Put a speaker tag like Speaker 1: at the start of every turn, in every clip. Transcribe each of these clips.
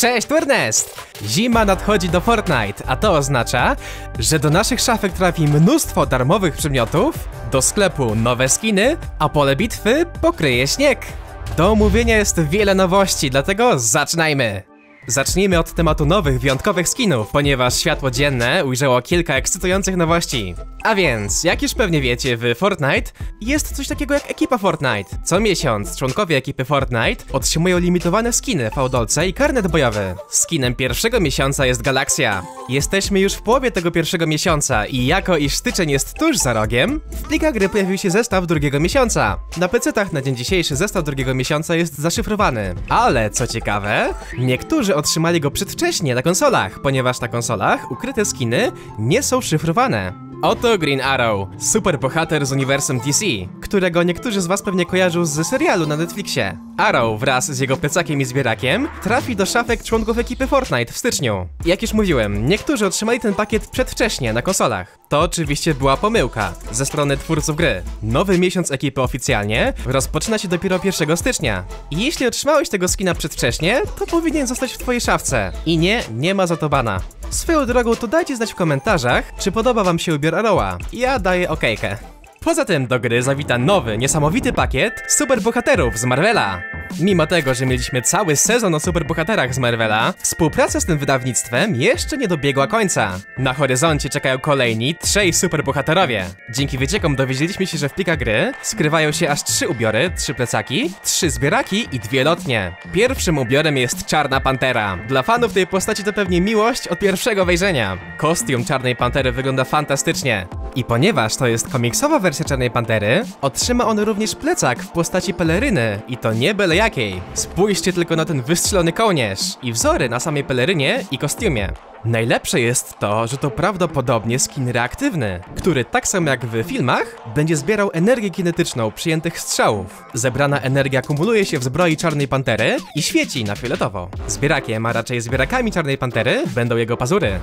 Speaker 1: Cześć, tu Ernest! Zima nadchodzi do Fortnite, a to oznacza, że do naszych szafek trafi mnóstwo darmowych przedmiotów, do sklepu nowe skiny, a pole bitwy pokryje śnieg. Do omówienia jest wiele nowości, dlatego zaczynajmy! Zacznijmy od tematu nowych, wyjątkowych skinów, ponieważ światło dzienne ujrzało kilka ekscytujących nowości. A więc, jak już pewnie wiecie, w Fortnite jest coś takiego jak ekipa Fortnite. Co miesiąc członkowie ekipy Fortnite otrzymują limitowane skiny, fałdolce i karnet bojowy. Skinem pierwszego miesiąca jest Galaxia. Jesteśmy już w połowie tego pierwszego miesiąca i jako iż styczeń jest tuż za rogiem, w plikach gry pojawił się zestaw drugiego miesiąca. Na PC-tach na dzień dzisiejszy zestaw drugiego miesiąca jest zaszyfrowany. Ale co ciekawe, niektórzy otrzymali go przedwcześnie na konsolach, ponieważ na konsolach ukryte skiny nie są szyfrowane. Oto Green Arrow, super bohater z uniwersum DC, którego niektórzy z was pewnie kojarzą z serialu na Netflixie. Arrow wraz z jego plecakiem i zbierakiem trafi do szafek członków ekipy Fortnite w styczniu. Jak już mówiłem, niektórzy otrzymali ten pakiet przedwcześnie na konsolach. To oczywiście była pomyłka ze strony twórców gry. Nowy miesiąc ekipy oficjalnie rozpoczyna się dopiero 1 stycznia. Jeśli otrzymałeś tego skina przedwcześnie, to powinien zostać w twojej szafce. I nie, nie ma za to bana. Swoją drogą to dajcie znać w komentarzach, czy podoba wam się ubiór Arrowa. Ja daję okejkę. Poza tym do gry zawita nowy, niesamowity pakiet superbohaterów z Marvela. Mimo tego, że mieliśmy cały sezon o superbohaterach z Marvela, współpraca z tym wydawnictwem jeszcze nie dobiegła końca. Na horyzoncie czekają kolejni trzej superbohaterowie. Dzięki wyciekom dowiedzieliśmy się, że w plikach gry skrywają się aż trzy ubiory, trzy plecaki, trzy zbieraki i dwie lotnie. Pierwszym ubiorem jest Czarna Pantera. Dla fanów tej postaci to pewnie miłość od pierwszego wejrzenia. Kostium Czarnej Pantery wygląda fantastycznie. I ponieważ to jest komiksowa wersja Czarnej Pantery, otrzyma on również plecak w postaci peleryny i to nie byle jakiej. Spójrzcie tylko na ten wystrzelony kołnierz i wzory na samej pelerynie i kostiumie. Najlepsze jest to, że to prawdopodobnie skin reaktywny, który tak samo jak w filmach, będzie zbierał energię kinetyczną przyjętych strzałów. Zebrana energia kumuluje się w zbroi Czarnej Pantery i świeci na fioletowo. Zbierakiem, a raczej zbierakami Czarnej Pantery będą jego pazury.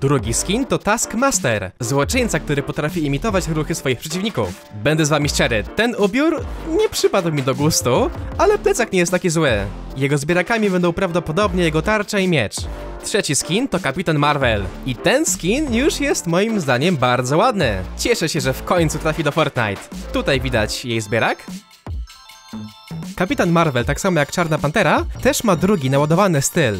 Speaker 1: Drugi skin to Taskmaster, złoczyńca, który potrafi imitować ruchy swoich przeciwników. Będę z wami szczery, ten ubiór nie przypadł mi do gustu, ale plecak nie jest taki zły. Jego zbierakami będą prawdopodobnie jego tarcza i miecz. Trzeci skin to Kapitan Marvel. I ten skin już jest moim zdaniem bardzo ładny. Cieszę się, że w końcu trafi do Fortnite. Tutaj widać jej zbierak. Kapitan Marvel, tak samo jak Czarna Pantera, też ma drugi naładowany styl.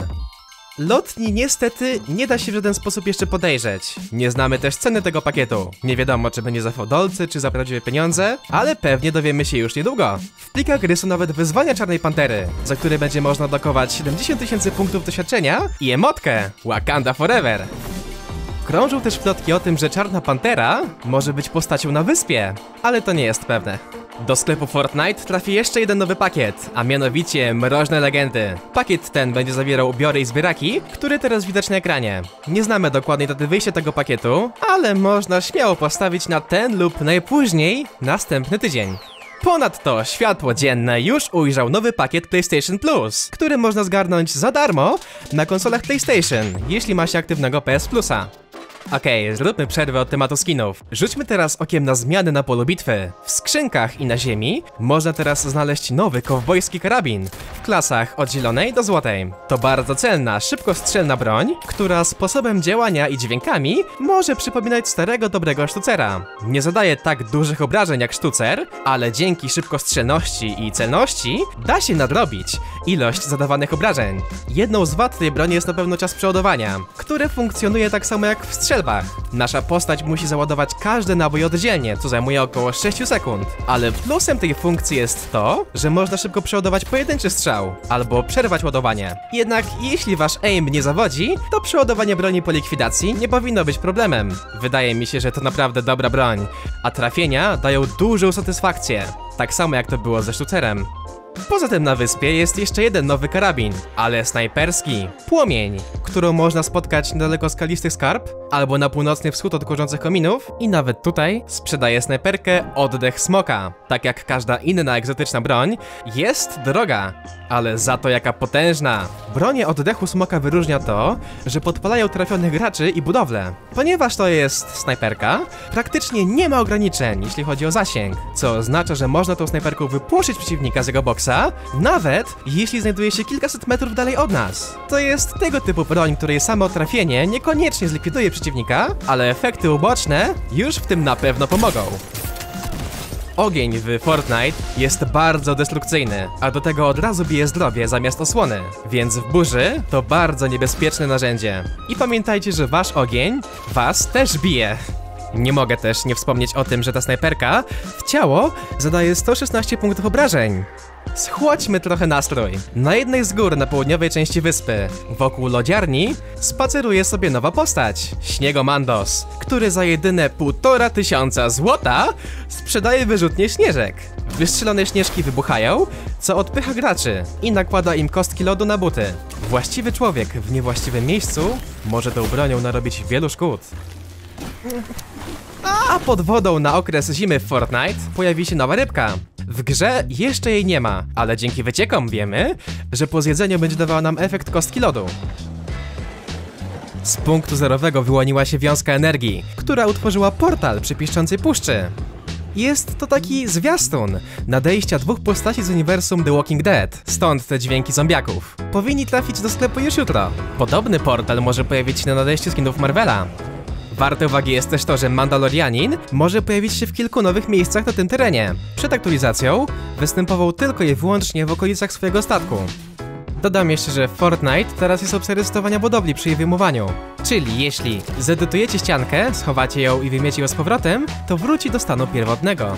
Speaker 1: Lotni niestety nie da się w żaden sposób jeszcze podejrzeć. Nie znamy też ceny tego pakietu. Nie wiadomo, czy będzie za fodolcy, czy za prawdziwe pieniądze, ale pewnie dowiemy się już niedługo. W plikach gry są nawet wyzwania Czarnej Pantery, za które będzie można dokować 70 tysięcy punktów doświadczenia i emotkę Wakanda Forever. Krążą też plotki o tym, że Czarna Pantera może być postacią na wyspie, ale to nie jest pewne. Do sklepu Fortnite trafi jeszcze jeden nowy pakiet, a mianowicie Mroźne Legendy. Pakiet ten będzie zawierał ubiory i zbieraki, które teraz widać na ekranie. Nie znamy dokładnej daty wyjścia tego pakietu, ale można śmiało postawić na ten lub najpóźniej następny tydzień. Ponadto światło dzienne już ujrzał nowy pakiet PlayStation Plus, który można zgarnąć za darmo na konsolach PlayStation, jeśli ma się aktywnego PS Plusa. Okej, okay, zróbmy przerwę od tematu skinów. Rzućmy teraz okiem na zmiany na polu bitwy. W skrzynkach i na ziemi można teraz znaleźć nowy kowbojski karabin w klasach od zielonej do złotej. To bardzo celna, szybkostrzelna broń, która sposobem działania i dźwiękami może przypominać starego dobrego sztucera. Nie zadaje tak dużych obrażeń jak sztucer, ale dzięki szybkostrzelności i celności da się nadrobić ilość zadawanych obrażeń. Jedną z wad tej broni jest na pewno czas przeładowania, który funkcjonuje tak samo jak w strzelbach. Nasza postać musi załadować każdy nabój oddzielnie, co zajmuje około 6 sekund. Ale plusem tej funkcji jest to, że można szybko przeładować pojedynczy strzał, albo przerwać ładowanie. Jednak jeśli wasz aim nie zawodzi, to przeładowanie broni po likwidacji nie powinno być problemem. Wydaje mi się, że to naprawdę dobra broń, a trafienia dają dużą satysfakcję. Tak samo jak to było ze sztucerem. Poza tym na wyspie jest jeszcze jeden nowy karabin, ale snajperski. Płomień, którą można spotkać niedaleko skalistych skarb, albo na północny wschód od kurzących kominów i nawet tutaj sprzedaje snajperkę Oddech Smoka. Tak jak każda inna egzotyczna broń, jest droga, ale za to jaka potężna. Bronie Oddechu Smoka wyróżnia to, że podpalają trafionych graczy i budowle. Ponieważ to jest snajperka, praktycznie nie ma ograniczeń, jeśli chodzi o zasięg, co oznacza, że można tą snajperką wypłoszyć przeciwnika z jego boksa, nawet jeśli znajduje się kilkaset metrów dalej od nas. To jest tego typu broń, której samo trafienie niekoniecznie zlikwiduje ale efekty uboczne już w tym na pewno pomogą. Ogień w Fortnite jest bardzo destrukcyjny, a do tego od razu bije zdrowie zamiast osłony, więc w burzy to bardzo niebezpieczne narzędzie. I pamiętajcie, że wasz ogień was też bije. Nie mogę też nie wspomnieć o tym, że ta snajperka w ciało zadaje 116 punktów obrażeń. Schłodźmy trochę nastrój. Na jednej z gór na południowej części wyspy, wokół lodziarni, spaceruje sobie nowa postać, Śniegomandos, który za jedyne półtora tysiąca złota sprzedaje wyrzutnie śnieżek. Wystrzelone śnieżki wybuchają, co odpycha graczy i nakłada im kostki lodu na buty. Właściwy człowiek w niewłaściwym miejscu może tą bronią narobić wielu szkód. A pod wodą na okres zimy w Fortnite pojawi się nowa rybka. W grze jeszcze jej nie ma, ale dzięki wyciekom wiemy, że po zjedzeniu będzie dawała nam efekt kostki lodu. Z punktu zerowego wyłoniła się wiązka energii, która utworzyła portal przy piszczącej puszczy. Jest to taki zwiastun nadejścia dwóch postaci z uniwersum The Walking Dead, stąd te dźwięki zombiaków. Powinni trafić do sklepu już jutro. Podobny portal może pojawić się na nadejściu skinów Marvela. Warte uwagi jest też to, że Mandalorianin może pojawić się w kilku nowych miejscach na tym terenie. Przed aktualizacją występował tylko i wyłącznie w okolicach swojego statku. Dodam jeszcze, że Fortnite teraz jest opcja budowli przy jej wyjmowaniu. Czyli jeśli zedytujecie ściankę, schowacie ją i wymiecie ją z powrotem, to wróci do stanu pierwotnego.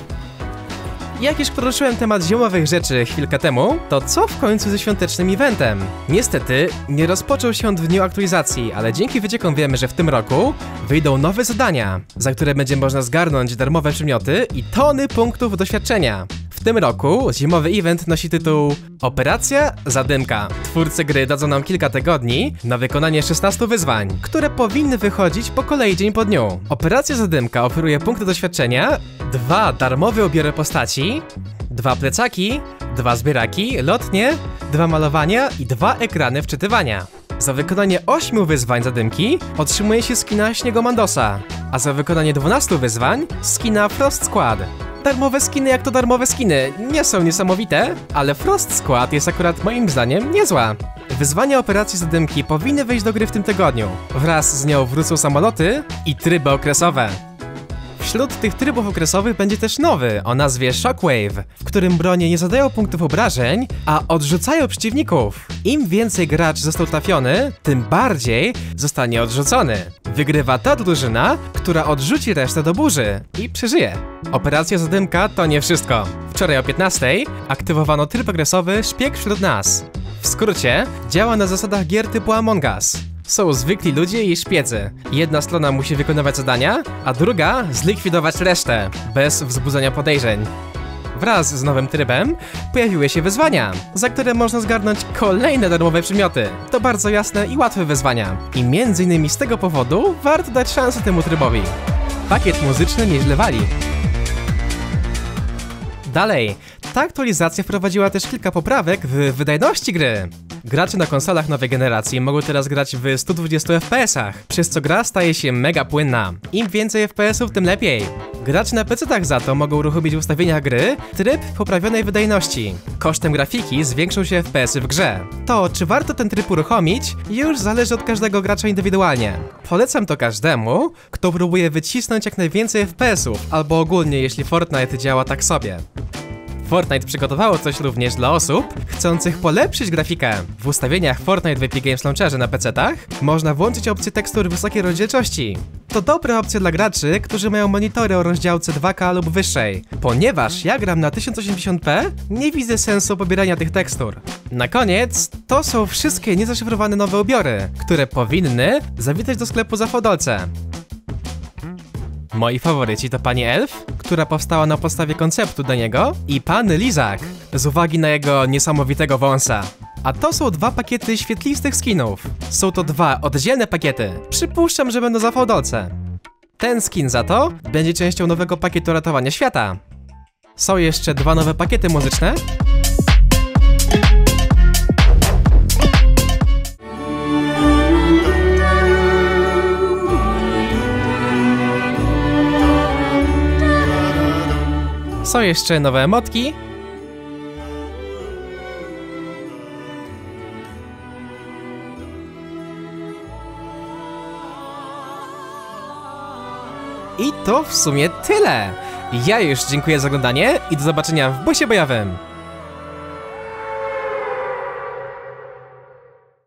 Speaker 1: Jak już poruszyłem temat zimowych rzeczy chwilkę temu, to co w końcu ze świątecznym eventem? Niestety, nie rozpoczął się on w dniu aktualizacji, ale dzięki wyciekom wiemy, że w tym roku wyjdą nowe zadania, za które będzie można zgarnąć darmowe przymioty i tony punktów doświadczenia. W tym roku zimowy event nosi tytuł Operacja Zadymka. Twórcy gry dadzą nam kilka tygodni na wykonanie 16 wyzwań, które powinny wychodzić po kolei dzień po dniu. Operacja Zadymka oferuje punkty doświadczenia, dwa darmowe ubiory postaci, dwa plecaki, dwa zbieraki, lotnie, dwa malowania i dwa ekrany wczytywania. Za wykonanie 8 wyzwań zadymki otrzymuje się skina Śniegomandosa, a za wykonanie 12 wyzwań skina Frost Squad. Darmowe skiny jak to darmowe skiny, nie są niesamowite, ale Frost Squad jest akurat moim zdaniem niezła. Wyzwania operacji zadymki powinny wejść do gry w tym tygodniu. Wraz z nią wrócą samoloty i tryby okresowe. Wśród tych trybów okresowych będzie też nowy, o nazwie Shockwave, w którym bronie nie zadają punktów obrażeń, a odrzucają przeciwników. Im więcej gracz został trafiony, tym bardziej zostanie odrzucony. Wygrywa ta drużyna, która odrzuci resztę do burzy i przeżyje. Operacja Zadymka to nie wszystko. Wczoraj o 15 aktywowano tryb okresowy Szpieg wśród nas. W skrócie, działa na zasadach gier typu Among Us. Są zwykli ludzie i szpiedzy. Jedna strona musi wykonywać zadania, a druga zlikwidować resztę, bez wzbudzania podejrzeń. Wraz z nowym trybem pojawiły się wyzwania, za które można zgarnąć kolejne darmowe przymioty. To bardzo jasne i łatwe wyzwania. I między innymi z tego powodu warto dać szansę temu trybowi. Pakiet muzyczny nieźle wali. Dalej, ta aktualizacja wprowadziła też kilka poprawek w wydajności gry. Gracze na konsolach nowej generacji mogą teraz grać w 120 FPS-ach, przez co gra staje się mega płynna. Im więcej FPS-ów, tym lepiej. Gracze na PC-tach za to mogą uruchomić w ustawieniach gry tryb poprawionej wydajności. Kosztem grafiki zwiększą się FPS-y w grze. To, czy warto ten tryb uruchomić, już zależy od każdego gracza indywidualnie. Polecam to każdemu, kto próbuje wycisnąć jak najwięcej FPS-ów, albo ogólnie jeśli Fortnite działa tak sobie. Fortnite przygotowało coś również dla osób chcących polepszyć grafikę. W ustawieniach Fortnite w Epic Games Launcherze na PC-tach można włączyć opcję tekstur wysokiej rozdzielczości. To dobra opcja dla graczy, którzy mają monitory o rozdziałce 2K lub wyższej. Ponieważ ja gram na 1080p, nie widzę sensu pobierania tych tekstur. Na koniec, to są wszystkie niezaszyfrowane nowe ubiory, które powinny zawitać do sklepu za fodolce. Moi faworyci to pani Elf, która powstała na podstawie konceptu do niego, i pan Lizak, z uwagi na jego niesamowitego wąsa. A to są dwa pakiety świetlistych skinów. Są to dwa oddzielne pakiety. Przypuszczam, że będą za fałdolce. Ten skin za to będzie częścią nowego pakietu ratowania świata. Są jeszcze dwa nowe pakiety muzyczne. Są jeszcze nowe emotki. I to w sumie tyle. Ja już dziękuję za oglądanie i do zobaczenia w Bosie Bojowym.